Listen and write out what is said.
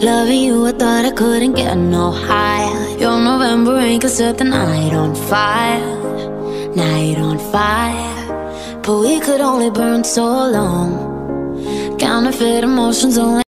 Loving you, I thought I couldn't get no higher. Your November rain could set the night on fire, night on fire. But we could only burn so long. Counterfeit emotions only.